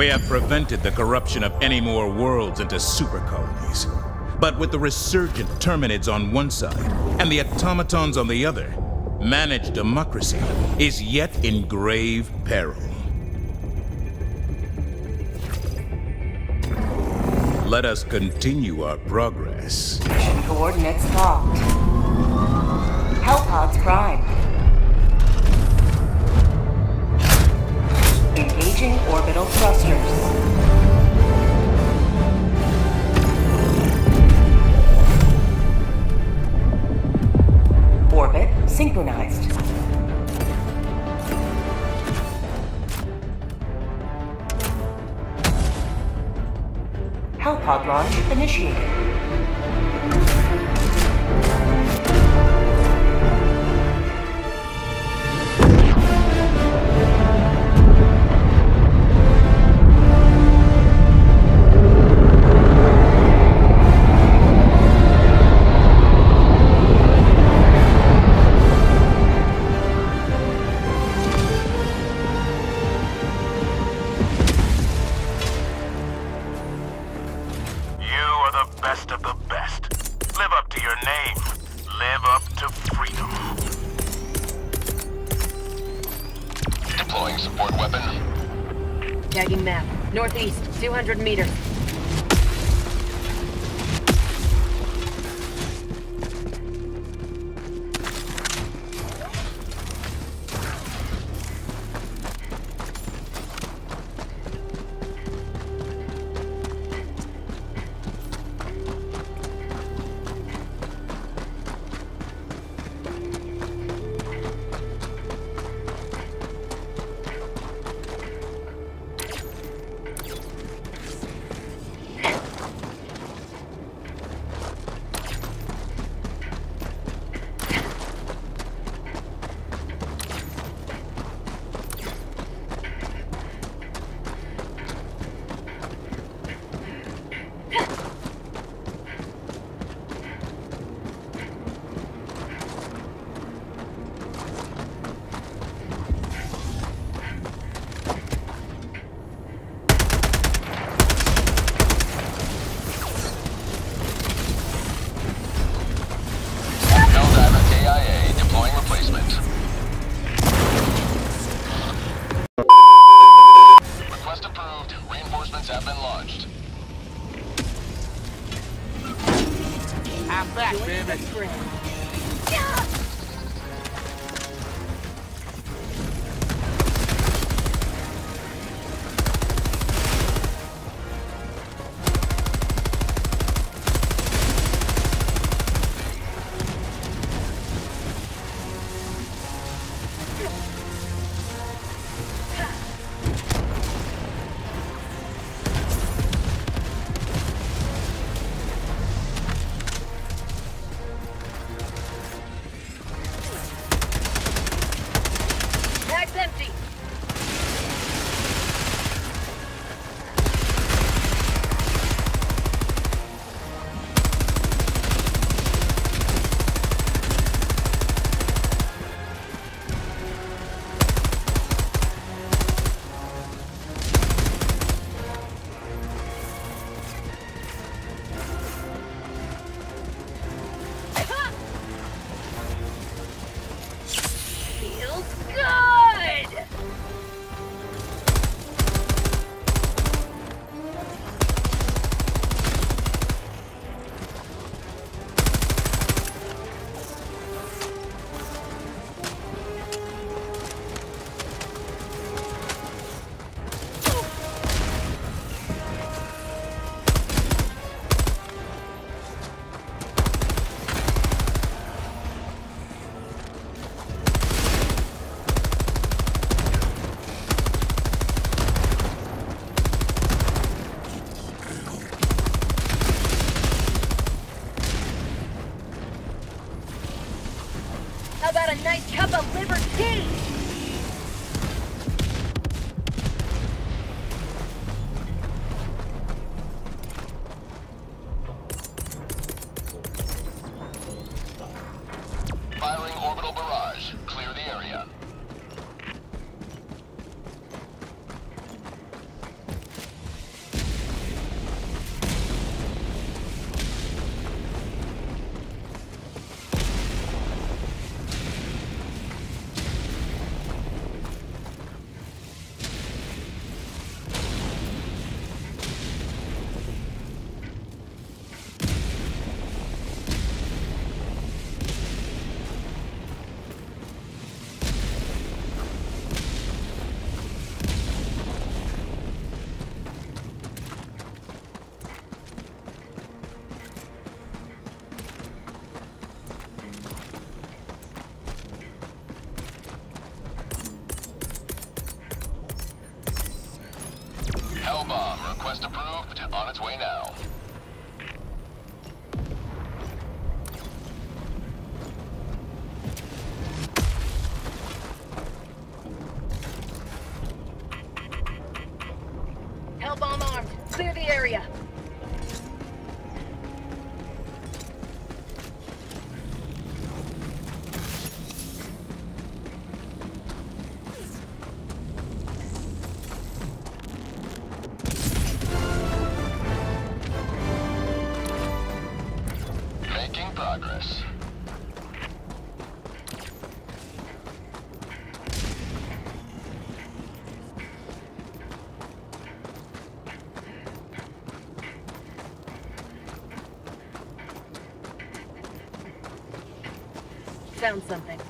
We have prevented the corruption of any more worlds into super colonies. But with the resurgent Terminids on one side and the automatons on the other, managed democracy is yet in grave peril. Let us continue our progress. Mission coordinates locked. Hellpods prime. Engaging orbital thrusters. Orbit synchronized. Hellpod launch initiated. I'm back, baby. On its way now. Clear the area. Found something.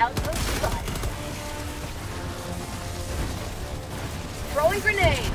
Outpost 5. Throwing grenade!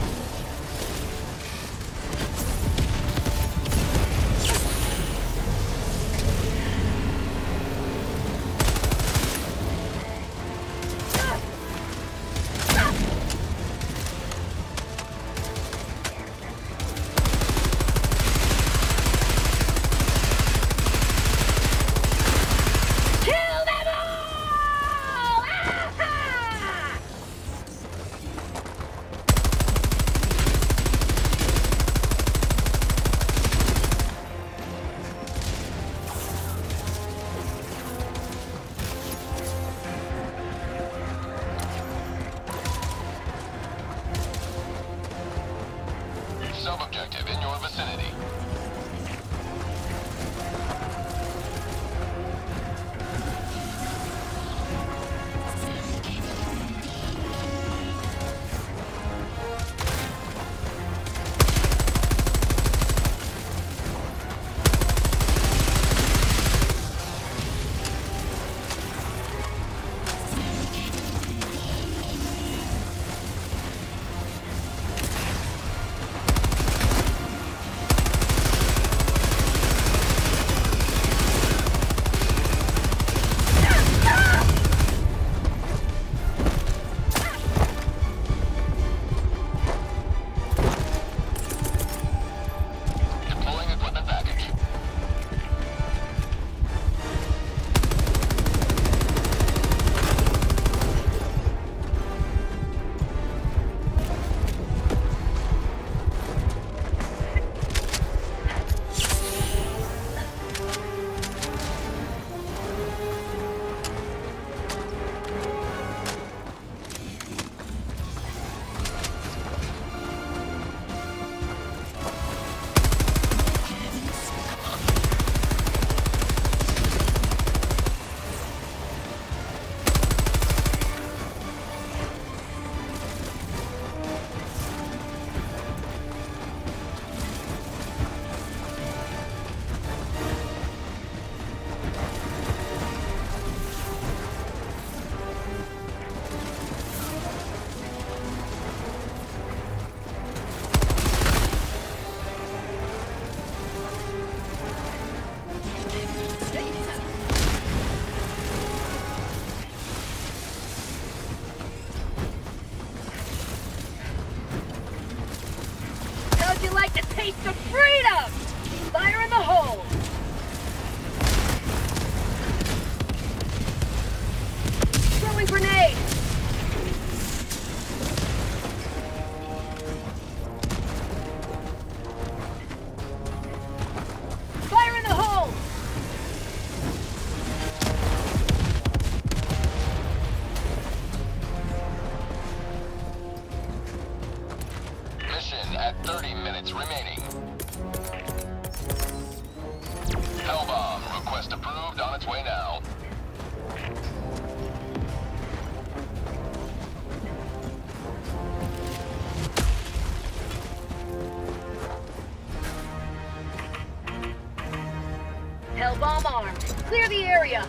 armed. Clear the area.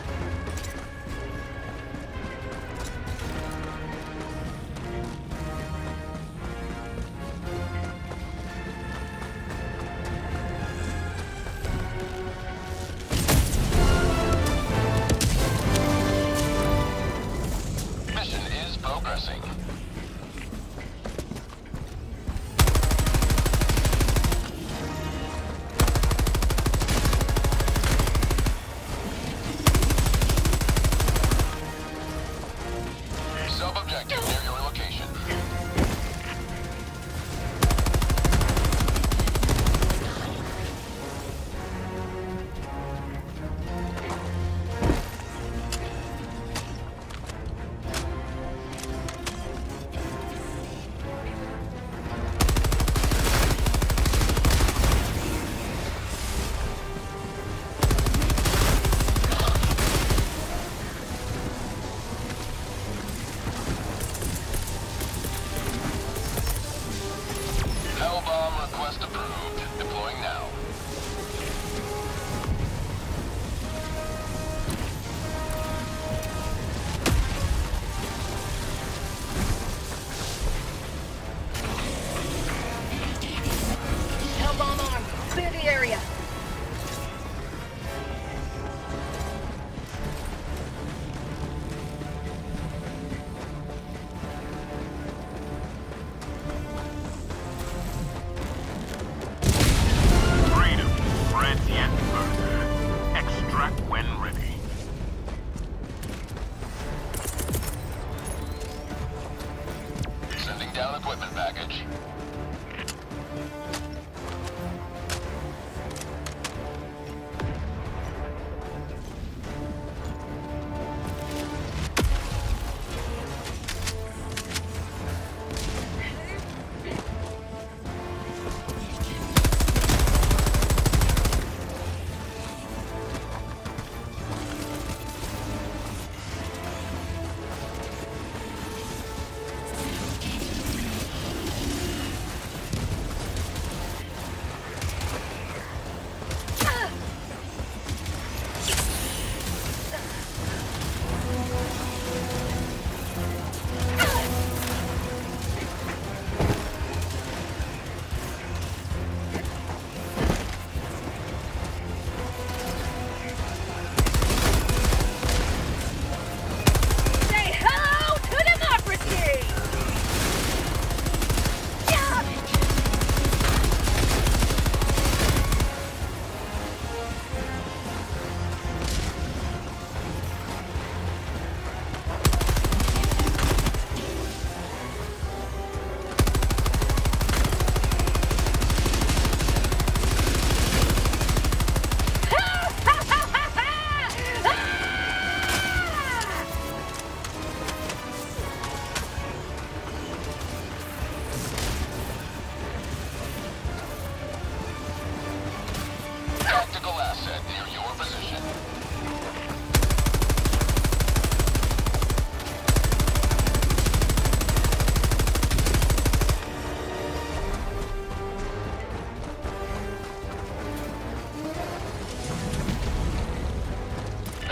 equipment package.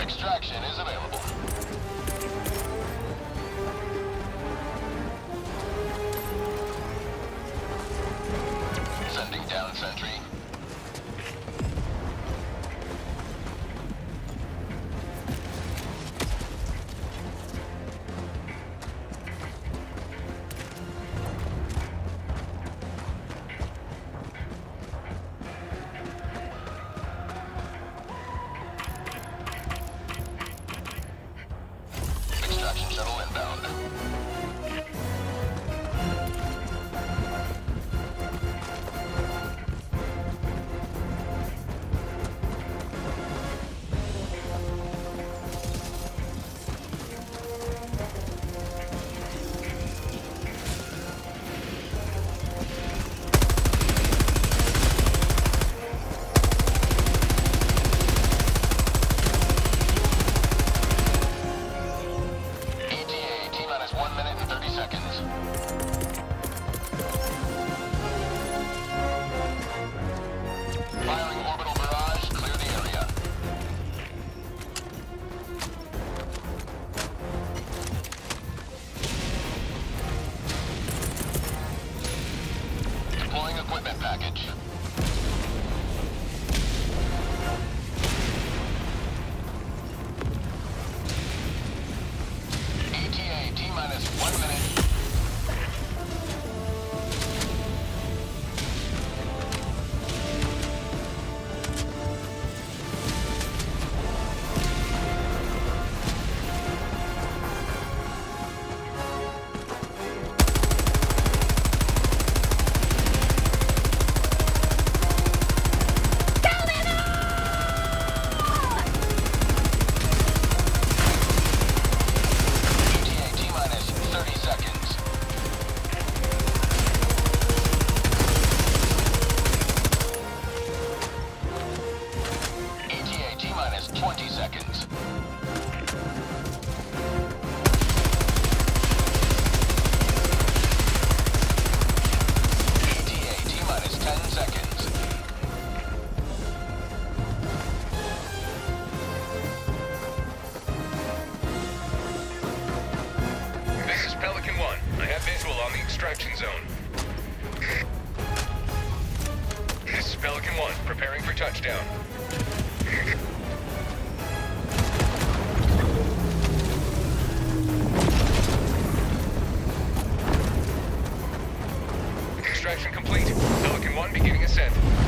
Extraction is available. Sending down sentry. Extraction zone. This is Pelican 1, preparing for touchdown. Extraction complete. Pelican 1 beginning ascent.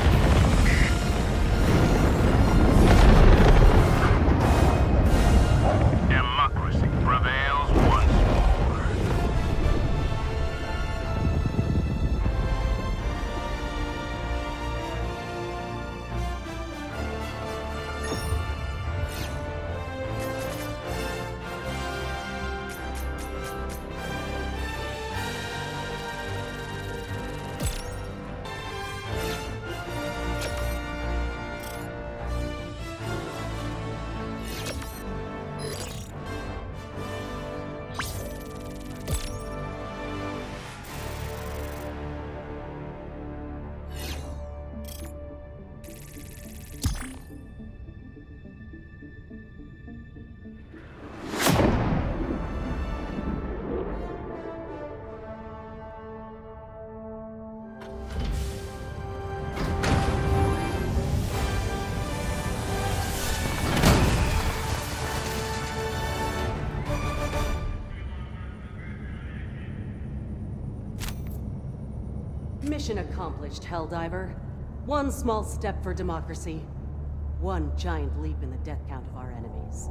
Mission accomplished, Helldiver. One small step for democracy. One giant leap in the death count of our enemies.